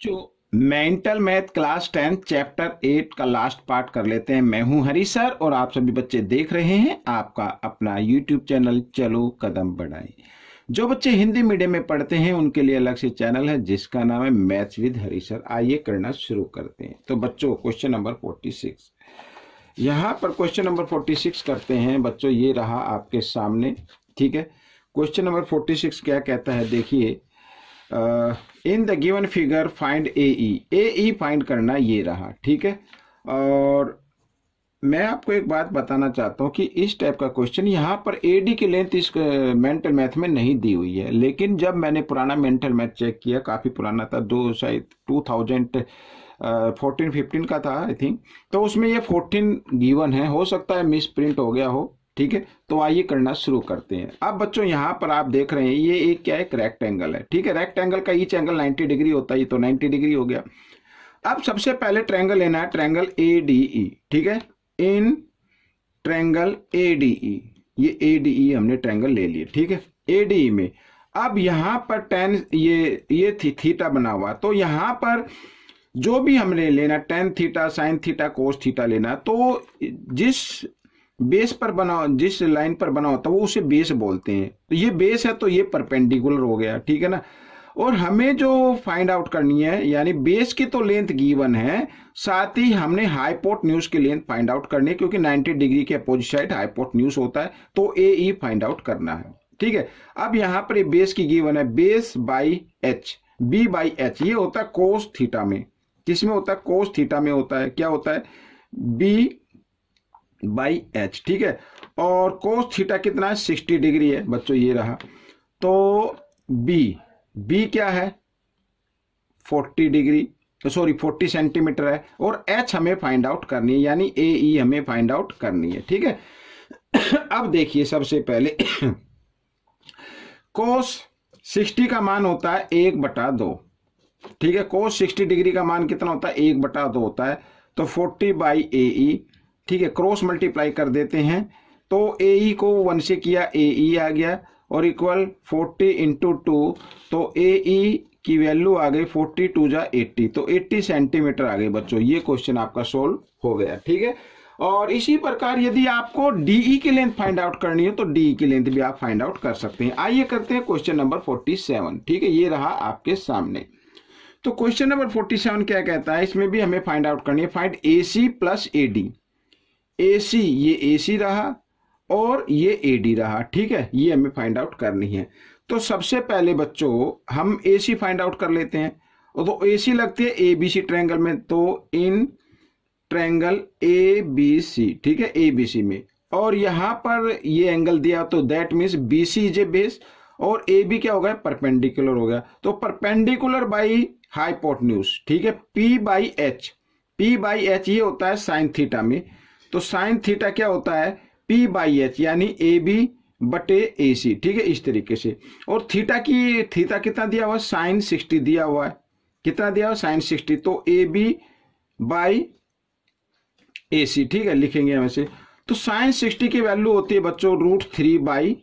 जो mental math class tenth chapter eight का last part कर लेते हैं। मैं हूँ हरी सर और आप सभी बच्चे देख रहे हैं आपका अपना यूट्यूब चैनल चलो कदम बढ़ाए। जो बच्चे हिंदी मीडियम में पढ़ते हैं, उनके लिए अलग से चैनल है, जिसका नाम है मैथ्स विद हरी सर। आइए करना शुरू करते हैं। तो बच्चों क्वेश्चन नंबर फोर्टी सिक्स यहाँ पर क्वेश्चन नंबर फोर्टी सिक्स करते हैं। बच्चों, ये रहा आपके सामने, ठीक है? क्वेश्चन नंबर फोर्टी सिक्स क्या कहता है? देखिए in the given figure find A E A E find करना ये रहा, ठीक है? और मैं आपको एक बात बताना चाहता हूँ कि इस टाइप का क्वेश्चन यहाँ पर ए डी की लेंथ इस मेंटल मैथ में नहीं दी हुई है। लेकिन जब मैंने पुराना मेंटल मैथ चेक किया, काफ़ी पुराना था, दो, शायद टू थाउज़ेंड फोर्टीन फिफ्टीन का था आई थिंक तो उसमें ये फोर्टीन गिवन है। हो सकता है मिस प्रिंट हो गया हो। ठीक है? तो आइए करना शुरू करते हैं। अब बच्चों, यहाँ पर आप देख रहे हैं, ये एक क्या एक रेक्ट एंगल है। ठीक है? रेक्ट एंगल का ईच एंगल 90 डिग्री होता है तो 90 डिग्री हो गया। अब सबसे पहले ट्रैंगल लेना है ट्रैंगल ए डी ई ठीक है? इन ट्रैंगल ए डी ई ये ए डी ई हमने ट्रैंगल ले लिए, ठीक है? ए डी ई में। अब यहाँ पर टेन ये ये थी थीटा बना हुआ। तो यहाँ पर जो भी हमने लेना tan theta sine theta cos theta लेना तो जिस बेस पर बना जिस लाइन पर बना होता है, वो उसे बेस बोलते हैं। तो ये बेस है तो ये परपेंडिकुलर हो गया, ठीक है ना? और हमें जो फाइंड आउट करनी है, यानी बेस की तो लेंथ गिवन है, साथ ही हमने हाईपोर्ट न्यूज़ की लेंथ फाइंड आउट करनी है, क्योंकि 90 डिग्री के अपोजिट साइड हाईपोर्ट न्यूज़ होता है तो ए ई फाइंड आउट करना है, ठीक है? अब यहाँ पर बेस की गिवन है, base by H B by H ये होता है कोस थीटा में। किसमें होता है? कोस थीटा में होता है, क्या होता है? बी बाई एच, ठीक है? और कोस थीटा कितना है? सिक्सटी डिग्री है। बच्चों, ये रहा। तो बी बी क्या है? Forty degree sorry forty centimetre है। और एच हमें फाइंड आउट करनी है, यानी ए ई हमें फाइंड आउट करनी है, ठीक है? अब देखिए सबसे पहले कोस सिक्सटी का मान होता है एक बटा दो, ठीक है? कोस सिक्सटी डिग्री का मान कितना होता है? एक बटा दो होता है। तो फोर्टी बाई ए ई ठीक है क्रॉस मल्टीप्लाई कर देते हैं। तो ए ई को वन से किया ए ई आ गया और इक्वल फोर्टी इंटू टू तो ए ई की वैल्यू आ गई फोर्टी टू जा एट्टी तो एट्टी सेंटीमीटर आ गई बच्चों, ये क्वेश्चन आपका सोल्व हो गया, ठीक है? और इसी प्रकार यदि आपको डीई की लेंथ फाइंड आउट करनी हो तो डीई की लेंथ भी आप फाइंड आउट कर सकते हैं। आइए करते हैं क्वेश्चन नंबर फोर्टी सेवन ठीक है? ये रहा आपके सामने। तो क्वेश्चन नंबर फोर्टी सेवन क्या कहता है? इसमें भी हमें फाइंड आउट करनी है। Find A C plus A D A C ये ए सी रहा और ये ए डी रहा, ठीक है? ये हमें फाइंड आउट करनी है। तो सबसे पहले बच्चों, हम ए सी फाइंड आउट कर लेते हैं। तो ए सी लगती है ए बी सी ट्रैंगल में तो in triangle A B C ठीक है? ए बी सी में। और यहाँ पर ये एंगल दिया तो that means B C is a base और ए बी क्या हो गया? परपेंडिकुलर हो गया। तो परपेंडिकुलर बाई हाइपोटन्यूज ठीक है? P by H P by H ये होता है साइन थीटा में। तो साइन थीटा क्या होता है? पी बाई एच यानी ए बी बटे ए सी ठीक है? इस तरीके से। और थीटा की, थीटा कितना दिया हुआ साइन सिक्सटी दिया हुआ है। कितना दिया हुआ साइन सिक्सटी। तो ए बी बाई ए सी ठीक है? लिखेंगे हम ऐसे तो साइन सिक्सटी की वैल्यू होती है बच्चों, रूट थ्री बाई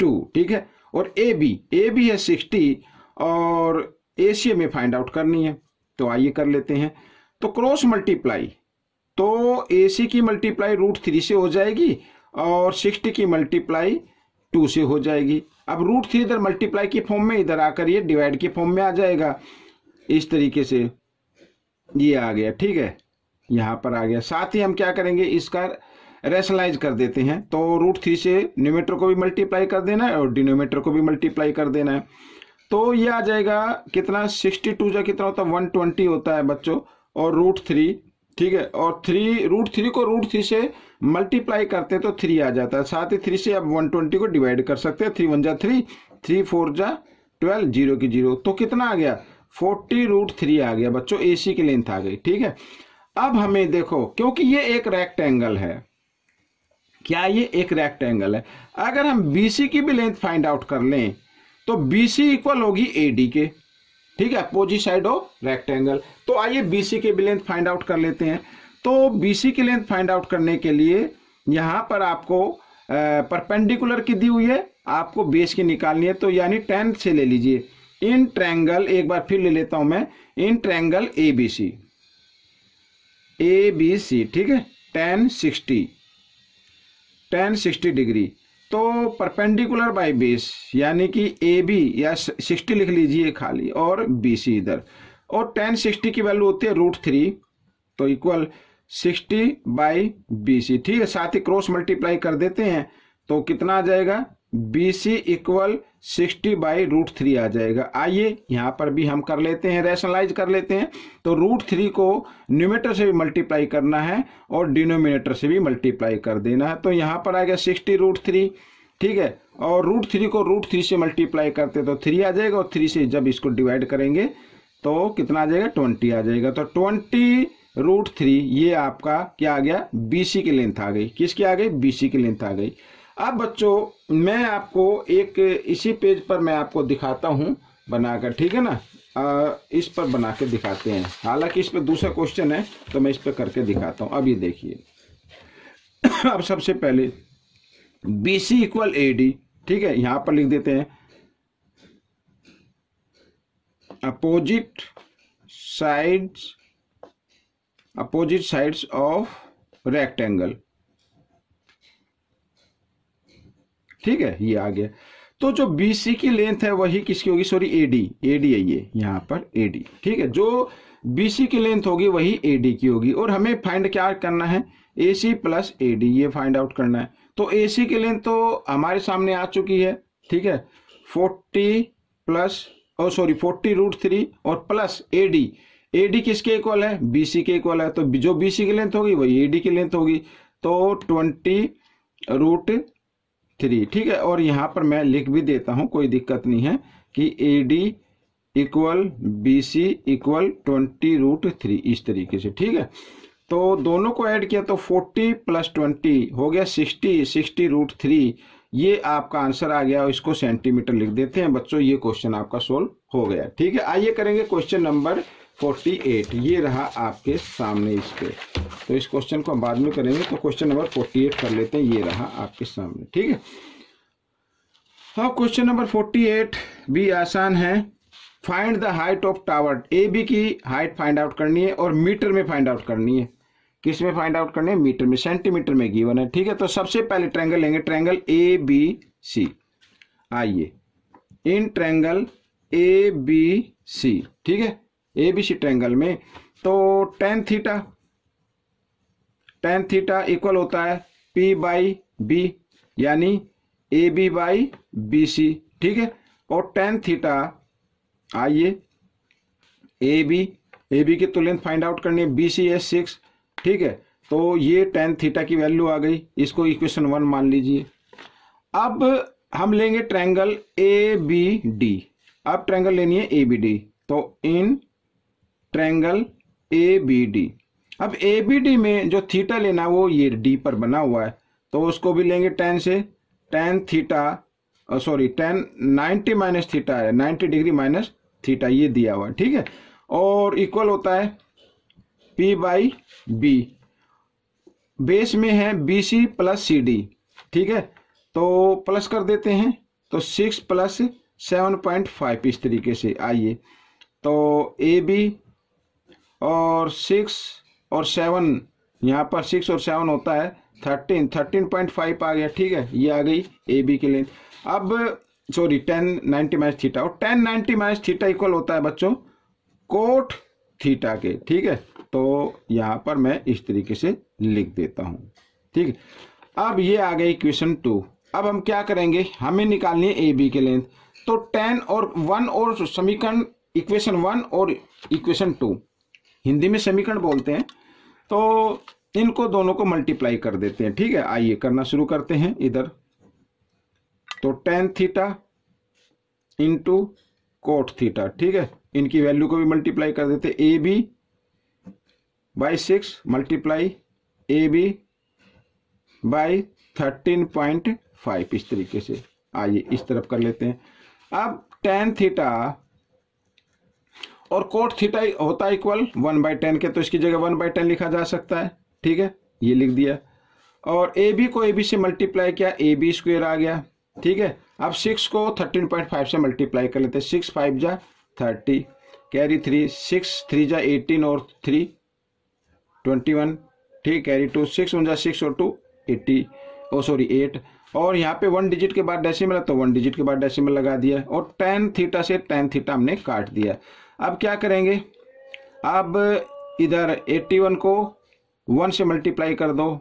टू, ठीक है? और ए बी ए बी है सिक्सटी, और ए सी हमें फाइंड आउट करनी है। तो आइए कर लेते हैं। तो क्रॉस मल्टीप्लाई तो ए सी की मल्टीप्लाई रूट थ्री से हो जाएगी और सिक्सटी की मल्टीप्लाई टू से हो जाएगी। अब रूट थ्री इधर मल्टीप्लाई की फॉर्म में, इधर आकर ये डिवाइड की फॉर्म में आ जाएगा। इस तरीके से ये आ गया, ठीक है? यहाँ पर आ गया। साथ ही हम क्या करेंगे, इसका रेशनलाइज कर देते हैं। तो रूट थ्री से न्यूमेटर को भी मल्टीप्लाई कर देना है और डिनोमीटर को भी मल्टीप्लाई कर देना है। तो ये आ जाएगा कितना? सिक्सटी टू जो कितना होता? है वन ट्वेंटी होता है बच्चों। और रूट थ्री ठीक है, और थ्री रूट थ्री को रूट थ्री से मल्टीप्लाई करते हैं तो थ्री आ जाता है। साथ ही थ्री से अब वन ट्वेंटी को डिवाइड कर सकते हैं। थ्री वन जा थ्री थ्री फोर जा ट्वेल्व ज़ीरो की ज़ीरो तो कितना आ गया? फोर्टी रूट थ्री आ गया। बच्चों ए सी की लेंथ आ गई। ठीक है? अब हमें देखो, क्योंकि ये एक रेक्टेंगल है, क्या ये एक रेक्टेंगल है? अगर हम बीसी की भी लेंथ फाइंड आउट कर लें तो बीसी इक्वल होगी एडी के ठीक है अपोजिट साइड ऑफ़ रेक्टेंगल तो आइए बीसी के भी लेंथ फाइंड आउट कर लेते हैं। तो बीसी की लेंथ फाइंड आउट करने के लिए यहाँ पर आपको परपेंडिकुलर की दी हुई है, आपको बेस की निकालनी है। तो यानी टेन से ले लीजिए। इन ट्रैंगल एक बार फिर ले लेता हूँ मैं। In triangle A B C A B C ठीक है? Tan sixty tan sixty degree तो परपेंडिकुलर बाय बेस यानी कि ए बी या सिक्सटी लिख लीजिए खाली, और बी सी इधर। और टेन सिक्सटी की वैल्यू होती है रूट थ्री तो equal sixty by B C ठीक है, साथ ही क्रॉस मल्टीप्लाई कर देते हैं तो कितना आ जाएगा? B C equal sixty by root three आ जाएगा। आइए यहाँ पर भी हम कर लेते हैं रैशनलाइज कर लेते हैं। तो रूट थ्री को न्यूमेटर से भी मल्टीप्लाई करना है और डिनोमिनेटर से भी मल्टीप्लाई कर देना है। तो यहाँ पर आ गया सिक्सटी रूट थ्री ठीक है? और रूट थ्री को रूट थ्री से मल्टीप्लाई करते तो थ्री आ जाएगा और थ्री से जब इसको डिवाइड करेंगे तो कितना आ जाएगा? ट्वेंटी आ जाएगा। तो ट्वेंटी रूट थ्री ये आपका क्या आ गया? बीसी की लेंथ आ गई। किसकी आ गई? बीसी की लेंथ आ गई। अब बच्चों मैं आपको एक इसी पेज पर मैं आपको दिखाता हूँ बनाकर ठीक है ना? आ, इस पर बना के दिखाते हैं। हालाँकि इस पर दूसरा क्वेश्चन है तो मैं इस पर करके दिखाता हूँ। अब ये देखिए। अब सबसे पहले B C equal A D ठीक है? यहाँ पर लिख देते हैं। Opposite sides opposite sides of rectangle ठीक है, ये आ गया। तो जो बीसी की लेंथ है, वही किसकी होगी? सॉरी एडी एडी है ये, यहाँ पर एडी ठीक है, जो बीसी की लेंथ होगी, वही एडी की होगी। और हमें फाइंड क्या करना है? A C plus A D ये फाइंड आउट करना है। तो एसी की लेंथ तो हमारे सामने आ चुकी है, ठीक है? फोर्टी प्लस और सॉरी फोर्टी रूट थ्री और plus A D A D किसके इक्वल है? बीसी के इक्वल है। तो जो बीसी की लेंथ होगी, वही एडी की लेंथ होगी। तो ट्वेंटी रूट थ्री ठीक है, और यहाँ पर मैं लिख भी देता हूँ, कोई दिक्कत नहीं है, कि A D equal B C equal twenty root three इस तरीके से, ठीक है? तो दोनों को ऐड किया तो फोर्टी प्लस ट्वेंटी हो गया सिक्सटी सिक्सटी रूट थ्री ये आपका आंसर आ गया, इसको सेंटीमीटर लिख देते हैं, बच्चों, ये क्वेश्चन आपका सोल्व हो गया, ठीक है? आइए करेंगे क्वेश्चन नंबर फोर्टी एट ये रहा आपके सामने इस पर तो इस क्वेश्चन को हम बाद में करेंगे तो क्वेश्चन नंबर फोर्टी एट कर लेते हैं, ये रहा आपके सामने, ठीक है? हाँ क्वेश्चन नंबर फोर्टी एट भी आसान है। Find the height of tower A B की हाइट फाइंड आउट करनी है और मीटर में फाइंड आउट करनी है। किसमें फाइंड आउट करनी है? मीटर में सेंटीमीटर में गिवन है, ठीक है? तो सबसे पहले ट्रैंगल लेंगे ट्रैंगल ए बी सी आइए। इन ट्रैंगल ए बी सी ठीक है? ए, बी, सी ट्रैंगल में तो tan theta tan theta equal होता है पी बाई बी यानी A B by B C ठीक है? और टेन थीटा आइए ए बी ए बी की तो फाइंड आउट करनी है बी सी एस सिक्स ठीक है? तो ये टेन थीटा की वैल्यू आ गई, इसको इक्वेशन वन मान लीजिए। अब हम लेंगे ट्रैंगल ए बी डी अब ट्रायंगल लेनी है ए बी डी तो in triangle A B D अब ए बी डी में जो थीटा लेना वो ये डी पर बना हुआ है तो उसको भी लेंगे टेन से। Tan theta sorry tan ninety minus theta है नाइन्टी डिग्री माइनस थीटा ये दिया हुआ है, ठीक है? और इक्वल होता है पी बाई बी बेस में है B C plus C D ठीक है? तो प्लस कर देते हैं तो six plus seven point five इस तरीके से, आइए। तो ए बी और सिक्स और सेवन, यहाँ पर सिक्स और सेवन होता है, थर्टीन थर्टीन पॉइंट फाइव आ गया, ठीक है, ये आ गई ए बी की लेंथ। अब sorry tan ninety minus theta, और tan ninety minus theta equal होता है बच्चों, कोट थीटा के, ठीक है तो यहाँ पर मैं इस तरीके से लिख देता हूँ, ठीक है। अब ये आ गई क्वेश्चन टू अब हम क्या करेंगे, हमें निकालनी है ए बी की लेंथ। तो टेन और वन और समीकरण इक्वेशन वन और इक्वेशन टू हिंदी में समीकरण बोलते हैं तो इनको दोनों को मल्टीप्लाई कर देते हैं, ठीक है? आइए करना शुरू करते हैं इधर। तो tan theta into cot theta ठीक है? इनकी वैल्यू को भी मल्टीप्लाई कर देते A B by six multiply A B by thirteen point five इस तरीके से। आइए इस तरफ़ कर लेते हैं। अब टेन थीटा और कोट थीटा होता है इक्वल वन बाई टेन के तो इसकी जगह वन बाई टेन लिखा जा सकता है। ठीक है? ये लिख दिया। और ए बी को ए बी से मल्टीप्लाई किया ए बी स्क्वेयर आ गया। ठीक है? अब सिक्स को थर्टीन पॉइंट फाइव से मल्टीप्लाई कर लेते हैं। सिक्स फाइव जा thirty carry three six three जा एटीन और थ्री ट्वेंटी वन ठीक कैरी टू सिक्स वन जा सिक्स और two eighty oh sorry eight और यहाँ पे वन डिजिट के बाद डेसिमल है तो वन डिजिट के बाद डेसिमल लगा दिया। और टेन थीटा से टेन थीटा हमने काट दिया। अब क्या करेंगे? अब इधर 81 को वन से मल्टीप्लाई कर दो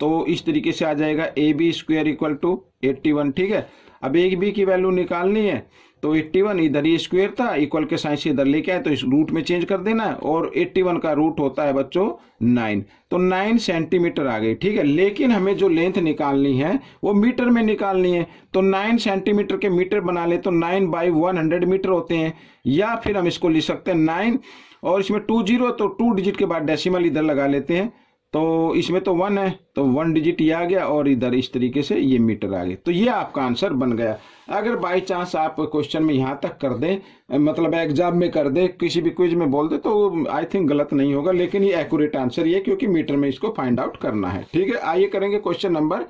तो इस तरीके से आ जाएगा A B square equal to eighty one ठीक है? अब एक बी की वैल्यू निकालनी है तो 81 वन इधर ये स्क्वेयर था इक्वल के साइन से इधर लेके आए तो इस रूट में चेंज कर देना है और 81 का रूट होता है बच्चों 9 तो 9 सेंटीमीटर आ गई, ठीक है? लेकिन हमें जो लेंथ निकालनी है, वो मीटर में निकालनी है। तो 9 सेंटीमीटर के मीटर बना ले तो 9 बाई वन मीटर होते हैं, या फिर हम इसको लिख सकते हैं नाइन और इसमें टू ज़ीरो तो टू डिजिट के बाद डेसिमल इधर लगा लेते हैं। तो इसमें तो वन है तो वन डिजिट ये आ गया और इधर इस तरीके से ये मीटर आ गया। तो ये आपका आंसर बन गया। अगर बाई चांस आप क्वेश्चन में यहाँ तक कर दें मतलब एग्ज़ाम में कर दे, किसी भी क्विज में बोल दे तो आई थिंक गलत नहीं होगा, लेकिन ये एक्यूरेट आंसर ये क्योंकि मीटर में इसको फाइंड आउट करना है। ठीक है, आइए करेंगे क्वेश्चन नंबर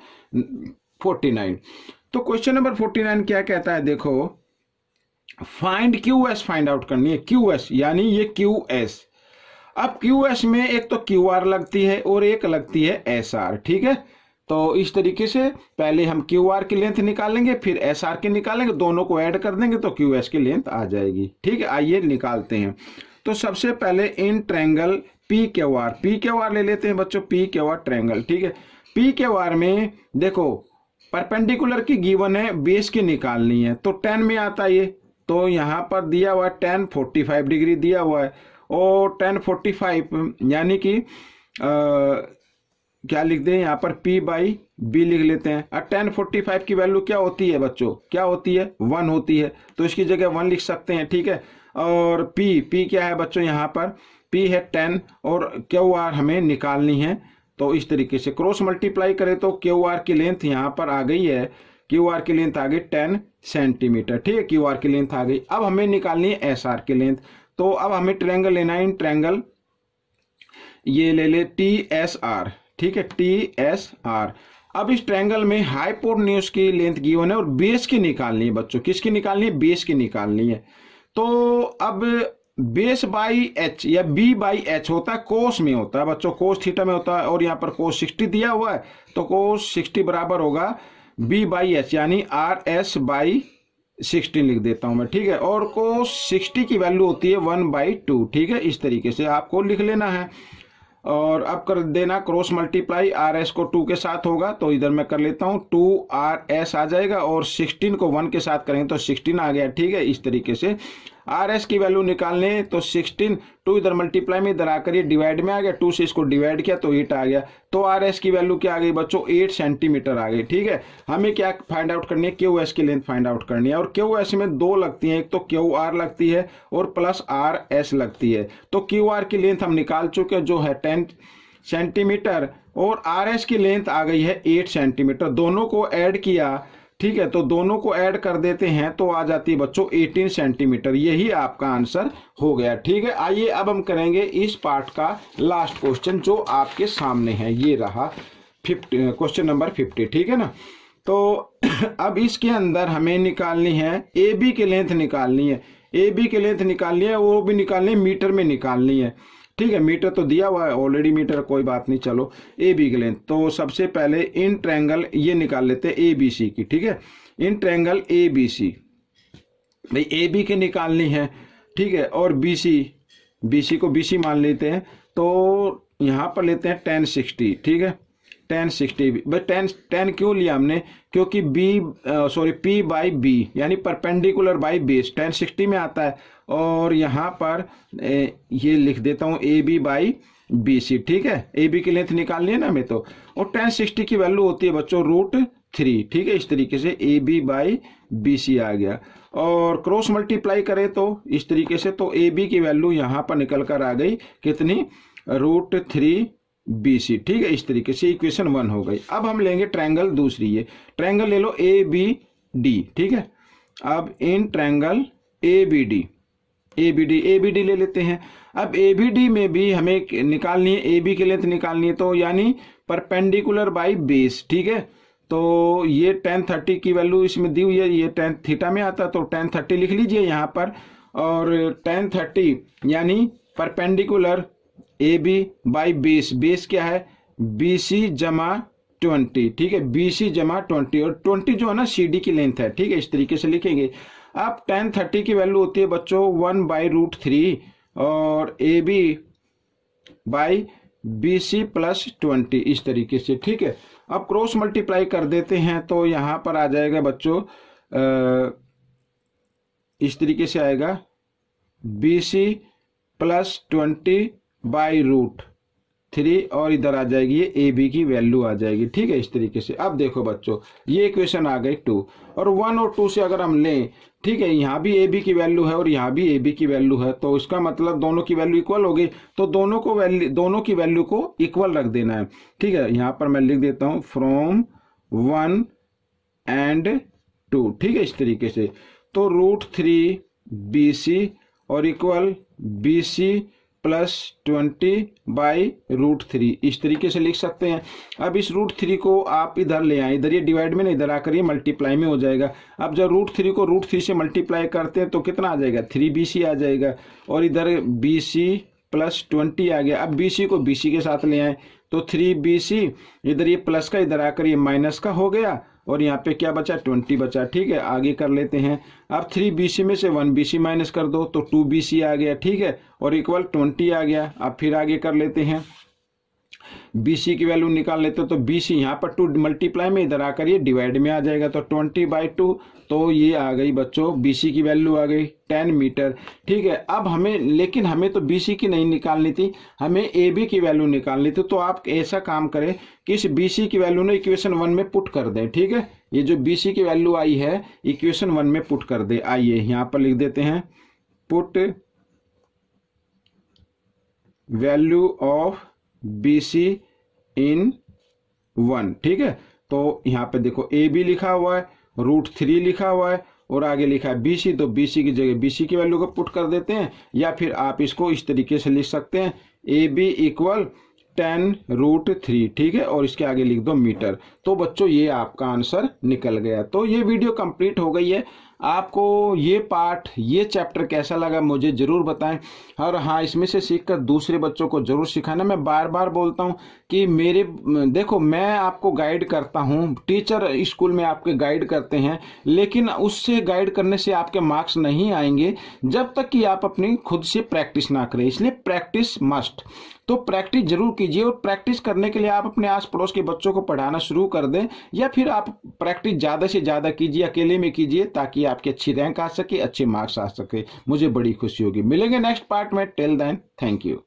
फोर्टी नाइन तो क्वेश्चन नंबर फोर्टी नाइन क्या कहता है, देखो find Q S find out करनी है। क्यू एस यानी ये क्यू एस अब क्यू एस में एक तो क्यू आर लगती है और एक लगती है एस आर ठीक है? तो इस तरीके से पहले हम क्यू आर की लेंथ निकालेंगे, फिर एस आर की निकालेंगे, दोनों को ऐड कर देंगे तो क्यू एस की लेंथ आ जाएगी, ठीक है? आइए निकालते हैं। तो सबसे पहले in triangle P Q R P Q R ले लेते हैं बच्चों पी क्यू आर ट्रैंगल ठीक है? पी क्यू आर में देखो परपेंडिकुलर की गिवन है बेस की निकालनी है तो टेन में आता है ये तो यहाँ पर दिया हुआ है टेन फोर्टी फाइव डिग्री दिया हुआ है। और टेन फोर्टी फाइव यानी कि क्या लिख दें, यहाँ पर P बाई बी लिख लेते हैं। और टेन फोर्टी फाइव की वैल्यू क्या होती है बच्चों? क्या होती है? वन होती है। तो इसकी जगह वन लिख सकते हैं, ठीक है? और P P क्या है बच्चों यहाँ पर? P है टेन और क्यू आर हमें निकालनी है। तो इस तरीके से क्रॉस मल्टीप्लाई करें तो क्यू आर की लेंथ यहाँ पर आ गई है। क्यू आर की लेंथ आ गई टेन सेंटीमीटर ठीक है? क्यू आर की लेंथ आ गई। अब हमें निकालनी है एस आर की लेंथ तो अब हमें ट्रैंगल लेना है, इन ट्रैंगल ये ले ले टी एस आर ठीक है टी एस आर अब इस ट्रैंगल में हाइपोटन्यूज की लेंथ गिवन है और बेस की निकालनी है बच्चों। किसकी निकालनी है? बेस की निकालनी है। तो अब बेस बाई एच या बी बाई एच होता है कोस में होता है बच्चों। कोस थीटा में होता है और यहाँ पर कोस सिक्सटी दिया हुआ है तो कोस सिक्सटी बराबर होगा बी बाई एच यानी आर एस बाई सिक्सटीन लिख देता हूँ मैं, ठीक है? और को सिक्सटी की वैल्यू होती है वन बाई टू, ठीक है? इस तरीके से आपको लिख लेना है। और अब कर देना क्रॉस मल्टीप्लाई आर एस को टू के साथ होगा तो इधर मैं कर लेता हूँ, टू आर एस आ जाएगा, और सिक्सटीन को वन के साथ करेंगे तो सिक्सटीन आ गया, ठीक है? इस तरीके से। आर एस की वैल्यू निकालने तो सिक्सटीन टू इधर मल्टीप्लाई में इधर आकर ये डिवाइड में आ गया, टू से इसको डिवाइड किया तो एट आ गया। तो आर एस की वैल्यू क्या आ गई बच्चों? एट सेंटीमीटर आ गई, ठीक है? हमें क्या फाइंड आउट करनी है? क्यू एस की लेंथ फाइंड आउट करनी है। और क्यू एस में दो लगती है, एक तो क्यू आर लगती है और प्लस आर एस लगती है। तो क्यू आर की लेंथ हम निकाल चुके जो है टेन सेंटीमीटर और आर एस की लेंथ आ गई है एट सेंटीमीटर। दोनों को ऐड किया ठीक है तो दोनों को ऐड कर देते हैं तो आ जाती है बच्चों 18 सेंटीमीटर। यही आपका आंसर हो गया, ठीक है? आइए, अब हम करेंगे इस पार्ट का लास्ट क्वेश्चन जो आपके सामने है। ये रहा फिफ्टी, क्वेश्चन नंबर फिफ्टी, ठीक है ना? तो अब इसके अंदर हमें निकालनी है, ए बी की लेंथ निकालनी है। ए बी की लेंथ निकालनी है, वो भी निकालनी है, मीटर में निकालनी है। ठीक है मीटर तो दिया हुआ है ऑलरेडी मीटर कोई बात नहीं, चलो ए बी के लेंथ तो सबसे पहले इन ट्रैंगल ये निकाल लेते हैं ए बी सी की, ठीक है? इन ट्रैंगल ए बी सी भाई ए बी की निकालनी है, ठीक है? और बी सी बी सी को बी सी मान लेते हैं तो यहाँ पर लेते हैं टेन सिक्सटी ठीक है? Ten sixty but ten ten क्यों लिया हमने? क्योंकि B sorry P by B यानी perpendicular by base ten sixty में आता है। और यहाँ पर ए, ये लिख देता हूँ A B by B C ठीक है? ए बी की लेंथ निकालनी है ना हमें तो? और टेन सिक्सटी की वैल्यू होती है बच्चों रूट थ्री ठीक है? इस तरीके से A B by B C आ गया। और क्रॉस मल्टीप्लाई करें तो इस तरीके से तो ए बी की वैल्यू यहाँ पर निकल कर आ गई। कितनी? रूट थ्री बी सी ठीक है, इस तरीके से इक्वेशन वन हो गई। अब हम लेंगे ट्रायंगल दूसरी ये। ट्रायंगल ले लो ए बी डी ठीक है? अब इन triangle A B D A B D A B D ले लेते हैं। अब ए बी डी में भी हमें निकालनी है। ए बी की लेंथ निकालनी है तो यानी परपेंडिकुलर बाई बेस ठीक है? तो ये टेन थर्टी की वैल्यू इसमें दी हुई है। ये टेन थीटा में आता तो टेन थर्टी लिख लीजिए यहाँ पर। और टेन थर्टी यानी perpendicular A B by base बीस क्या है? बी सी जमा ट्वेंटी ठीक है? बी सी जमा ट्वेंटी और ट्वेंटी जो है ना सी डी की लेंथ है। ठीक है? इस तरीके से लिखेंगे। अब टेन थर्टी की वैल्यू होती है बच्चों वन बाई रूट थ्री और A B by B C plus twenty इस तरीके से। ठीक है? अब क्रॉस मल्टीप्लाई कर देते हैं तो यहाँ पर आ जाएगा बच्चों इस तरीके से आएगा। B C plus twenty by root three और इधर आ जाएगी ये ए बी की वैल्यू आ जाएगी। ठीक है, इस तरीके से। अब देखो बच्चों, ये इक्वेशन आ गई टू और वन और टू से अगर हम लें, ठीक है, यहाँ भी ए बी की वैल्यू है और यहाँ भी ए बी की वैल्यू है तो इसका मतलब दोनों की वैल्यू इक्वल होगी तो दोनों को वैल्यू दोनों की वैल्यू को इक्वल रख देना है। ठीक है, यहाँ पर मैं लिख देता हूँ फ्रॉम वन एंड टू ठीक है, इस तरीके से। तो रूट थ्री बी सी और equal B C plus twenty by root three इस तरीके से लिख सकते हैं। अब इस रूट थ्री को आप इधर ले आए। इधर ये डिवाइड में नहीं, इधर आकर ये मल्टीप्लाई में हो जाएगा। अब जब रूट थ्री को रूट थ्री से मल्टीप्लाई करते हैं तो कितना आ जाएगा? थ्री बी सी आ जाएगा। और इधर बी सी प्लस ट्वेंटी आ गया। अब बी सी को बी सी के साथ ले आए। तो थ्री बी सी इधर ये प्लस का, इधर आकर ये माइनस का हो गया। और यहाँ पे क्या बचा? ट्वेंटी बचा। ठीक है, आगे कर लेते हैं। अब थ्री बीसी में से वन बीसी माइनस कर दो तो टू बीसी आ गया। ठीक है, और इक्वल ट्वेंटी आ गया। अब फिर आगे कर लेते हैं। बीसी की वैल्यू निकाल लेते तो बीसी यहाँ पर टू मल्टीप्लाई में इधर आकर ये डिवाइड में आ जाएगा। तो ट्वेंटी बाई टू तो ये आ गई बच्चों बीसी की वैल्यू आ गई टेन मीटर ठीक है, अब हमें, लेकिन हमें तो बीसी की नहीं निकालनी थी। हमें ए बी की वैल्यू निकालनी थी। तो आप ऐसा काम करें कि इस बीसी की वैल्यू ने इक्वेशन वन में पुट कर दें। ठीक है, ये जो बीसी की वैल्यू आई है इक्वेशन वन में पुट कर दे। आइए, यहाँ पर लिख देते हैं। Put value of B C in one ठीक है? तो यहाँ पे देखो ए बी लिखा हुआ है रूट थ्री लिखा हुआ है, और आगे लिखा है बी सी तो बी सी की जगह बी सी की वैल्यू को पुट कर देते हैं, या फिर आप इसको इस तरीके से लिख सकते हैं A B equal ten root three ठीक है? और इसके आगे लिख दो मीटर। तो बच्चों, ये आपका आंसर निकल गया। तो ये वीडियो कंप्लीट हो गई है। आपको ये पार्ट ये चैप्टर कैसा लगा मुझे ज़रूर बताएँ। और हाँ इसमें से सीखकर दूसरे बच्चों को ज़रूर सिखाना। मैं बार बार बोलता हूँ कि मेरे, देखो, मैं आपको गाइड करता हूँ। टीचर स्कूल में आपके गाइड करते हैं, लेकिन उससे गाइड करने से आपके मार्क्स नहीं आएँगे, जब तक कि आप अपनी खुद से प्रैक्टिस ना करें। इसलिए प्रैक्टिस मस्ट तो प्रैक्टिस ज़रूर कीजिए और प्रैक्टिस करने के लिए आप अपने आस पड़ोस के बच्चों को पढ़ाना शुरू कर दें या फिर आप प्रैक्टिस ज़्यादा से ज़्यादा कीजिए, अकेले में कीजिए ताकि आपकी अच्छी रैंक आ सके, अच्छे मार्क्स आ सके। मुझे बड़ी खुशी होगी। मिलेंगे नेक्स्ट पार्ट में। Till then thank you